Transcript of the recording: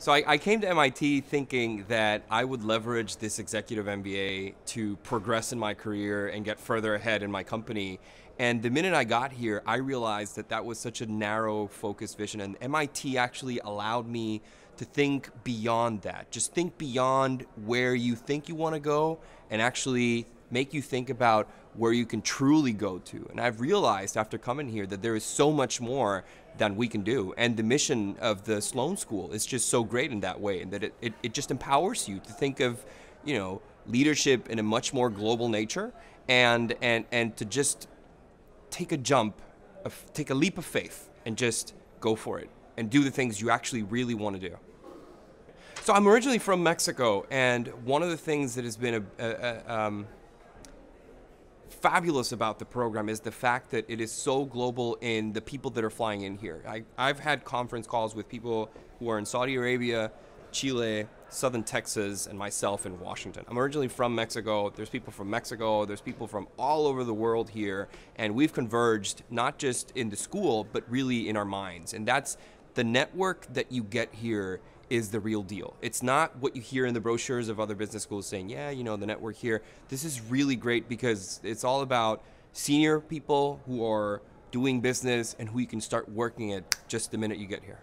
So I, I, came to MIT thinking that I would leverage this executive MBA to progress in my career and get further ahead in my company. And the minute I got here, I realized that that was such a narrow, focused vision. And MIT actually allowed me to think beyond that. Just think beyond where you think you want to go and actually make you think about where you can truly go to. And I've realized after coming here that there is so much more than we can do. And the mission of the Sloan School is just so great in that way, and that it, it, it just empowers you to think of, you know, leadership in a much more global nature and and and to just take a jump, take a leap of faith and just go for it and do the things you actually really want to do. So I'm originally from Mexico, and one of the things that has been a, a, a um, fabulous about the program is the fact that it is so global in the people that are flying in here. I, I've had conference calls with people who are in Saudi Arabia, Chile, southern Texas, and myself in Washington. I'm originally from Mexico. There's people from Mexico. There's people from all over the world here, and we've converged not just in the school, but really in our minds. And that's the network that you get here is the real deal. It's not what you hear in the brochures of other business schools saying, yeah, you know, the network here. This is really great because it's all about senior people who are doing business and who you can start working at just the minute you get here.